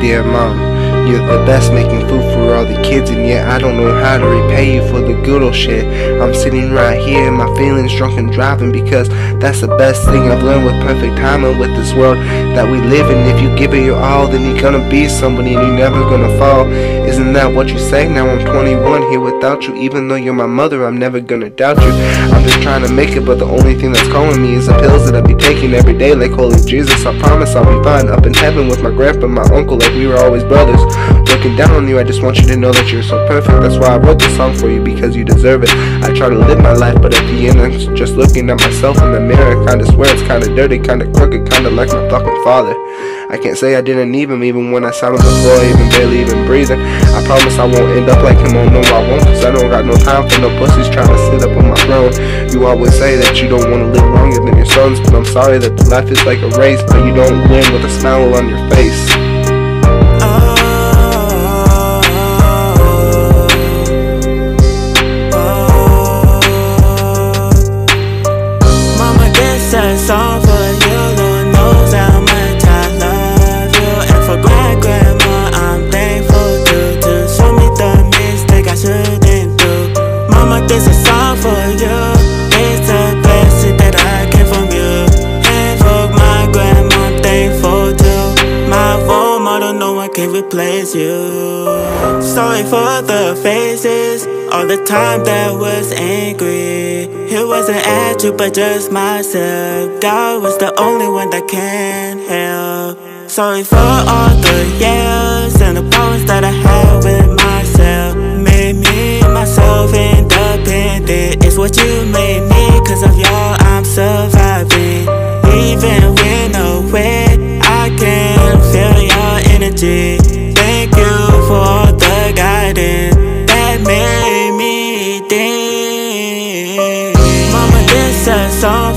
dear mom. You're the best making food for all the kids, and yet I don't know how to repay you for the good old shit. I'm sitting right here, in my feelings drunk and driving because that's the best thing I've learned with perfect timing with this world that we live in. If you give it your all, then you're gonna be somebody and you're never gonna fall. Isn't that what you say? Now I'm 21 here without you, even though you're my mother, I'm never gonna doubt you. I'm just trying to make it, but the only thing that's calling me is the pills that I be taking every day, like holy Jesus. I promise I'll be fine up in heaven with my grandpa, my uncle, like we were always brothers. Looking down on you, I just want you to know that you're so perfect. That's why I wrote this song for you because you deserve it. I try to live my life, but at the end, I'm just looking at myself in the mirror. Kinda swear it's kinda dirty, kinda crooked, kinda like my fucking father. I can't say I didn't need him even when I sat on the floor, even barely even breathing. I promise I won't end up like him, oh no I won't, cause I don't got no time for no pussies trying to sit up on my throne. You always say that you don't wanna live longer than your sons, but I'm sorry that the life is like a race, but you don't win with a smile on your face. You. It's a blessing that I get from you. And for my grandma, thankful too. My role model, no one can replace you. Sorry for the faces, all the time that was angry. It wasn't at you, but just myself. God was the only one that can help. Sorry for all the yells and the problems that I energy. Thank you for all the guidance that made me think. Mama, this a song.